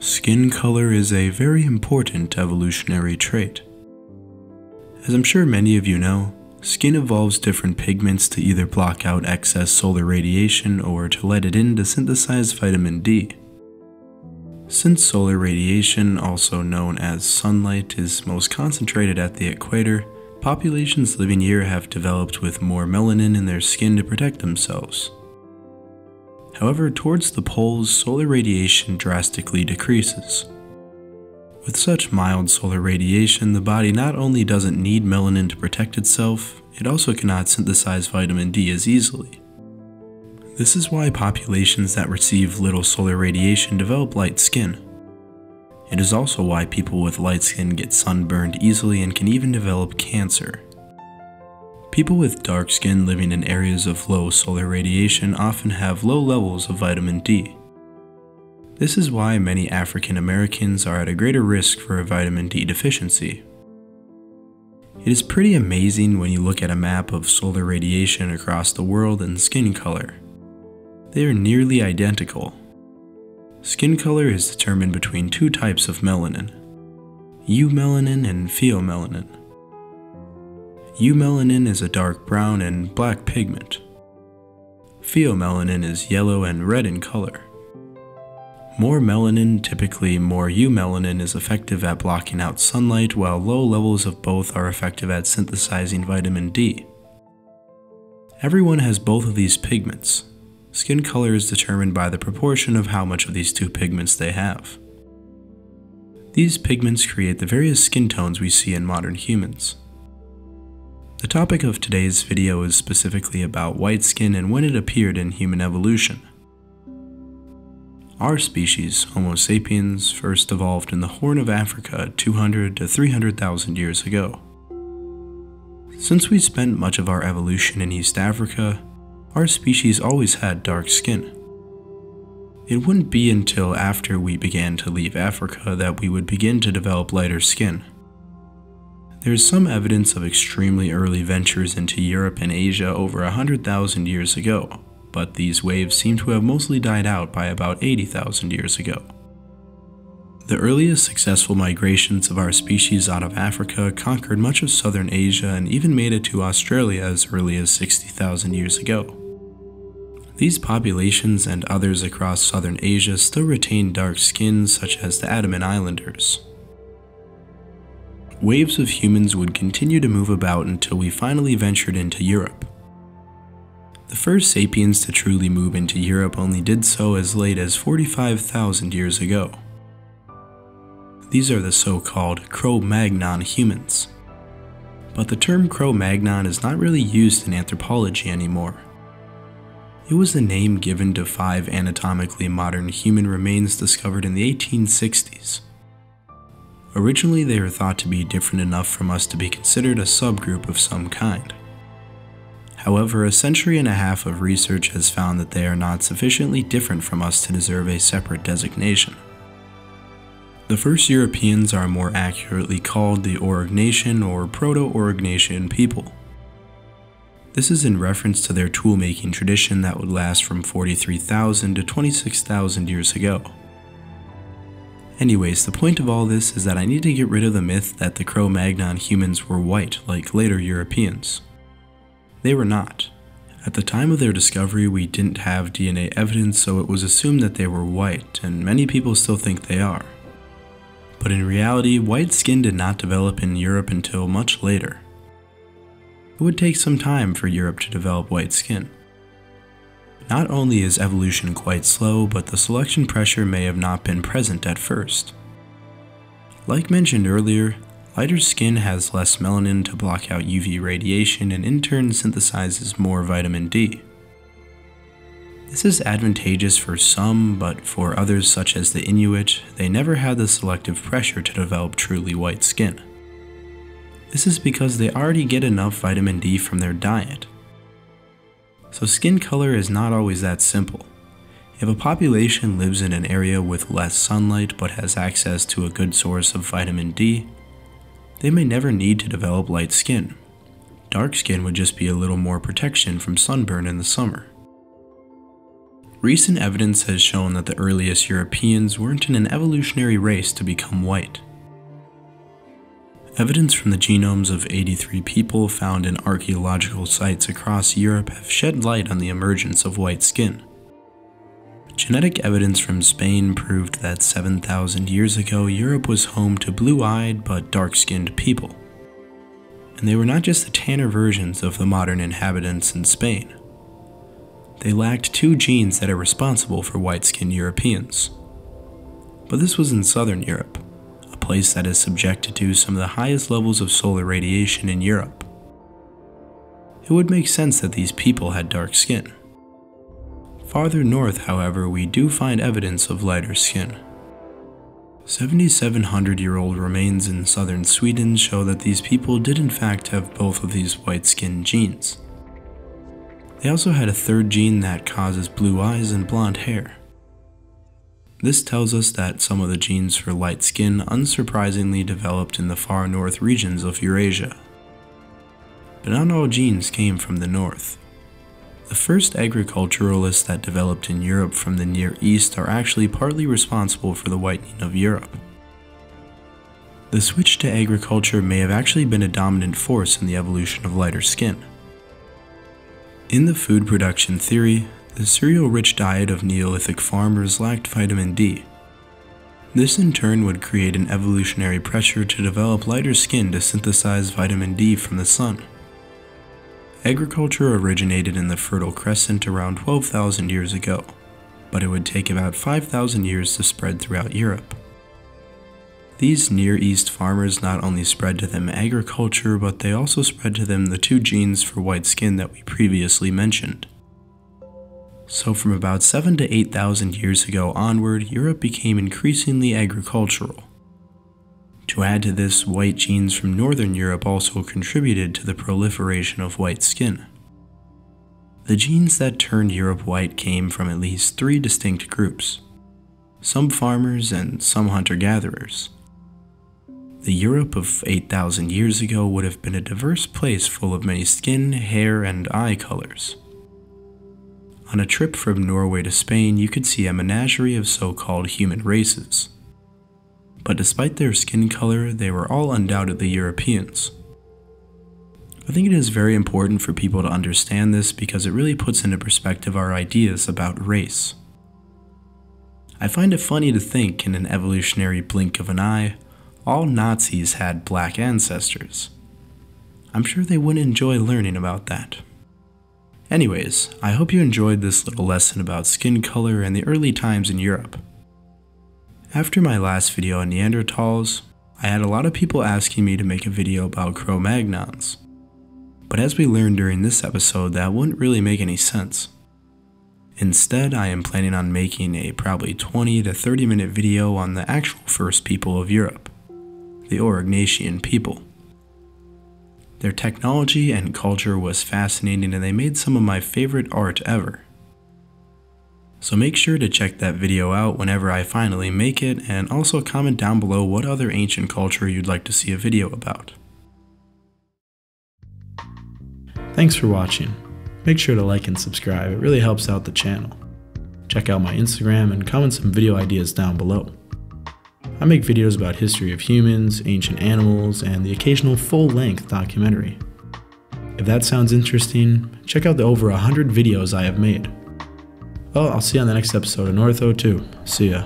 Skin color is a very important evolutionary trait. As I'm sure many of you know, skin evolves different pigments to either block out excess solar radiation or to let it in to synthesize vitamin D. Since solar radiation, also known as sunlight, is most concentrated at the equator, populations living here have developed with more melanin in their skin to protect themselves. However, towards the poles, solar radiation drastically decreases. With such mild solar radiation, the body not only doesn't need melanin to protect itself, it also cannot synthesize vitamin D as easily. This is why populations that receive little solar radiation develop light skin. It is also why people with light skin get sunburned easily and can even develop cancer. People with dark skin living in areas of low solar radiation often have low levels of vitamin D. This is why many African Americans are at a greater risk for a vitamin D deficiency. It is pretty amazing when you look at a map of solar radiation across the world and skin color. They are nearly identical. Skin color is determined between two types of melanin, eumelanin and pheomelanin. Eumelanin is a dark brown and black pigment. Pheomelanin is yellow and red in color. More melanin, typically more eumelanin, is effective at blocking out sunlight, while low levels of both are effective at synthesizing vitamin D. Everyone has both of these pigments. Skin color is determined by the proportion of how much of these two pigments they have. These pigments create the various skin tones we see in modern humans. The topic of today's video is specifically about white skin and when it appeared in human evolution. Our species, Homo sapiens, first evolved in the Horn of Africa 200 to 300,000 years ago. Since we spent much of our evolution in East Africa, our species always had dark skin. It wouldn't be until after we began to leave Africa that we would begin to develop lighter skin. There is some evidence of extremely early ventures into Europe and Asia over 100,000 years ago, but these waves seem to have mostly died out by about 80,000 years ago. The earliest successful migrations of our species out of Africa conquered much of southern Asia and even made it to Australia as early as 60,000 years ago. These populations and others across southern Asia still retain dark skins such as the Andaman Islanders waves of humans would continue to move about until we finally ventured into Europe. The first sapiens to truly move into Europe only did so as late as 45,000 years ago. These are the so-called Cro-Magnon humans. But the term Cro-Magnon is not really used in anthropology anymore. It was the name given to five anatomically modern human remains discovered in the 1860s. Originally, they were thought to be different enough from us to be considered a subgroup of some kind. However, a century and a half of research has found that they are not sufficiently different from us to deserve a separate designation. The first Europeans are more accurately called the Aurignacian or Proto-Aurignacian people. This is in reference to their tool-making tradition that would last from 43,000 to 26,000 years ago. Anyways, the point of all this is that I need to get rid of the myth that the Cro-Magnon humans were white like later Europeans. They were not. At the time of their discovery, we didn't have DNA evidence, so it was assumed that they were white, and many people still think they are. But in reality, white skin did not develop in Europe until much later. It would take some time for Europe to develop white skin. Not only is evolution quite slow, but the selection pressure may have not been present at first. Like mentioned earlier, lighter skin has less melanin to block out UV radiation and in turn synthesizes more vitamin D. This is advantageous for some, but for others such as the Inuit, they never had the selective pressure to develop truly white skin. This is because they already get enough vitamin D from their diet, so skin color is not always that simple. If a population lives in an area with less sunlight but has access to a good source of vitamin D, they may never need to develop light skin. Dark skin would just be a little more protection from sunburn in the summer. recent evidence has shown that the earliest Europeans weren't in an evolutionary race to become white. Evidence from the genomes of 83 people found in archaeological sites across Europe have shed light on the emergence of white skin. Genetic evidence from Spain proved that 7,000 years ago Europe was home to blue-eyed but dark-skinned people. And they were not just the tanner versions of the modern inhabitants in Spain. They lacked two genes that are responsible for white-skinned Europeans. But this was in southern Europe place that is subjected to some of the highest levels of solar radiation in Europe. It would make sense that these people had dark skin. Farther north, however, we do find evidence of lighter skin. 7,700 year old remains in southern Sweden show that these people did in fact have both of these white skin genes. They also had a third gene that causes blue eyes and blonde hair. This tells us that some of the genes for light skin unsurprisingly developed in the far north regions of Eurasia. But not all genes came from the north. The first agriculturalists that developed in Europe from the Near East are actually partly responsible for the whitening of Europe. The switch to agriculture may have actually been a dominant force in the evolution of lighter skin. In the food production theory, the cereal-rich diet of Neolithic farmers lacked vitamin D. This in turn would create an evolutionary pressure to develop lighter skin to synthesize vitamin D from the sun. Agriculture originated in the Fertile Crescent around 12,000 years ago, but it would take about 5,000 years to spread throughout Europe. These Near East farmers not only spread to them agriculture, but they also spread to them the two genes for white skin that we previously mentioned. So from about 7 to 8,000 years ago onward, Europe became increasingly agricultural. To add to this, white genes from Northern Europe also contributed to the proliferation of white skin. The genes that turned Europe white came from at least three distinct groups some farmers and some hunter gatherers. The Europe of 8,000 years ago would have been a diverse place full of many skin, hair, and eye colors. On a trip from Norway to Spain, you could see a menagerie of so-called human races. But despite their skin color, they were all undoubtedly Europeans. I think it is very important for people to understand this because it really puts into perspective our ideas about race. I find it funny to think in an evolutionary blink of an eye, all Nazis had black ancestors. I'm sure they wouldn't enjoy learning about that. Anyways, I hope you enjoyed this little lesson about skin color and the early times in Europe. After my last video on Neanderthals, I had a lot of people asking me to make a video about Cro-Magnons. But as we learned during this episode, that wouldn't really make any sense. Instead, I am planning on making a probably 20 to 30 minute video on the actual first people of Europe, the Aurignacian people. Their technology and culture was fascinating and they made some of my favorite art ever. So make sure to check that video out whenever I finally make it and also comment down below what other ancient culture you'd like to see a video about. Thanks for watching. Make sure to like and subscribe, it really helps out the channel. Check out my Instagram and comment some video ideas down below. I make videos about history of humans, ancient animals, and the occasional full-length documentary. If that sounds interesting, check out the over 100 videos I have made. Well, I'll see you on the next episode of North 02. See ya.